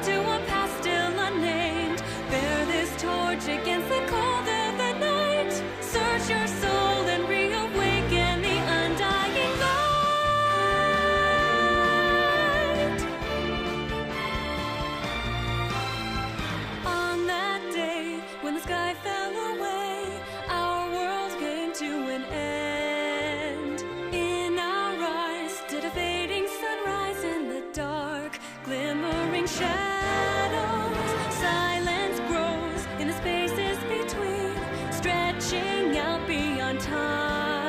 to stretching out beyond time.